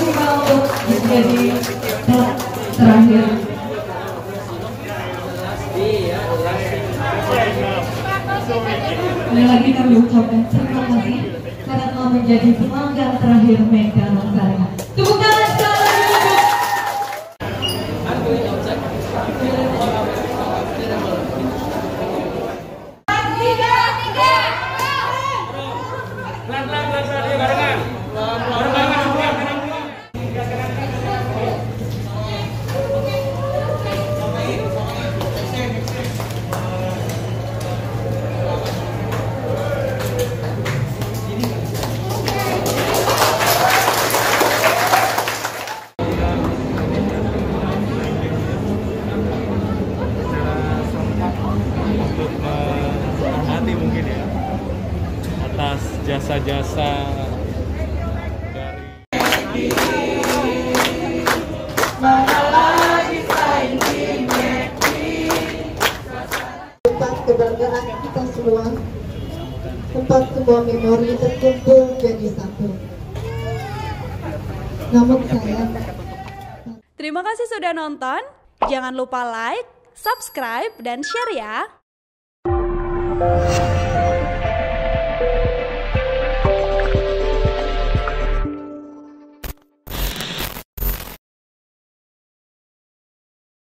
Asika untuk menjadi terakhir. Lagi kami ucapkan terima kasih karena telah menjadi pelanggan terakhir Mega. Jasa-jasa dari tempat kebanggaan kita semua tempat sebuah memori terkumpul jadi satu namun saya Terima kasih sudah nonton. Jangan lupa like, subscribe, dan share ya.